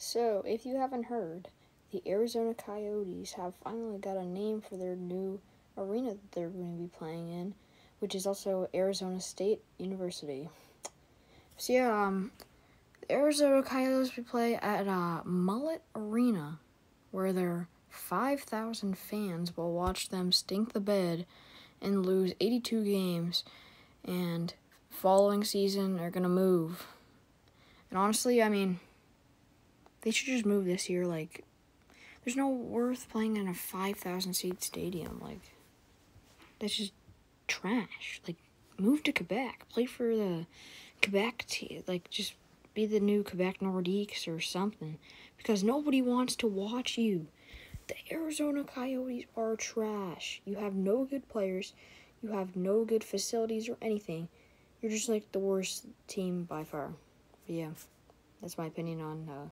So, if you haven't heard, the Arizona Coyotes have finally got a name for their new arena that they're going to be playing in, which is also Arizona State University. So yeah, um, the Arizona Coyotes will play at uh, Mullet Arena, where their 5,000 fans will watch them stink the bed and lose 82 games, and following season are gonna move. And honestly, I mean, they should just move this year. Like, there's no worth playing in a 5,000 seat stadium. Like, that's just trash. Like, move to Quebec. Play for the Quebec team. Like, just be the new Quebec Nordiques or something. Because nobody wants to watch you. The Arizona Coyotes are trash. You have no good players. You have no good facilities or anything. You're just like the worst team by far. But yeah, that's my opinion on uh,